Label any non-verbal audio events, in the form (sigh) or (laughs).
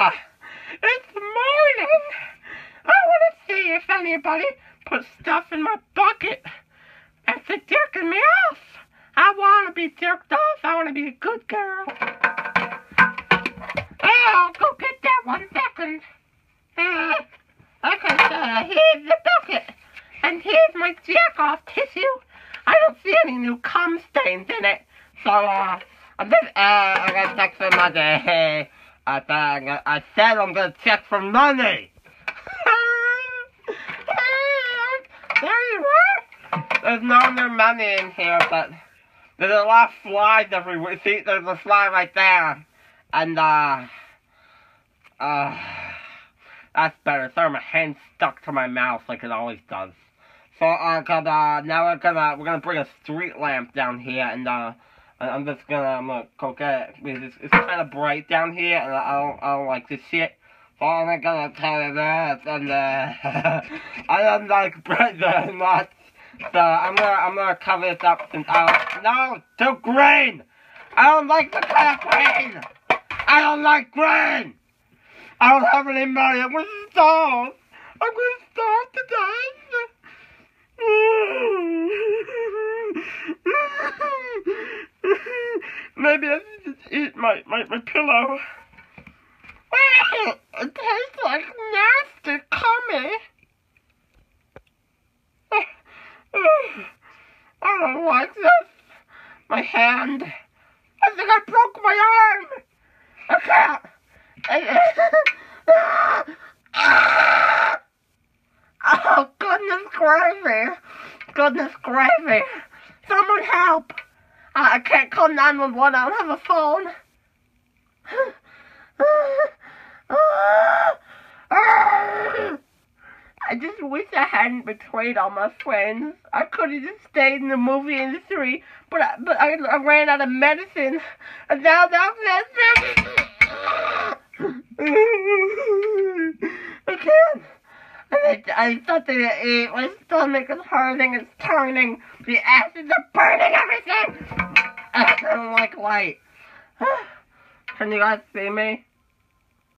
It's morning. I want to see if anybody put stuff in my bucket After jerking me off. I want to be jerked off. I want to be a good girl. I'll go get that one second. Uh, okay, so here's the bucket. And here's my jerk-off tissue. I don't see any new cum stains in it. So, uh, I'm just, uh, I got sex with my uh, day. I, I, I said I'm gonna check for money. there you are. There's no new money in here, but there's a lot of flies everywhere. See, there's a fly right there. And, uh, uh, that's better. Sorry, my hand stuck to my mouth like it always does. So, uh, cause, uh, now we're gonna, we're gonna bring a street lamp down here, and, uh, I'm just gonna, I'm gonna go get it, because it's, it's kind of bright down here, and I don't, I don't like this shit. So I'm gonna tell you that, and, uh, (laughs) I don't like bread very much. So I'm gonna, I'm gonna cover this up since I no, too green! I don't like the color green! I don't like green! I don't have any money, I'm gonna starve! I'm gonna starve to Maybe I should just eat my, my, my pillow. It tastes like nasty cummy. I don't like this. My hand. I think I broke my arm. I can't. Oh, goodness gravy. Goodness gravy. Someone help. I, can't call 911. I don't have a phone. I just wish I hadn't betrayed all my friends. I could have just stayed in the movie industry, but I, but I, I ran out of medicine, and now that's. I can't. I, I thought that it, my stomach is hurting, it's turning, the acids are burning everything. (laughs) I don't like light. Can you guys see me?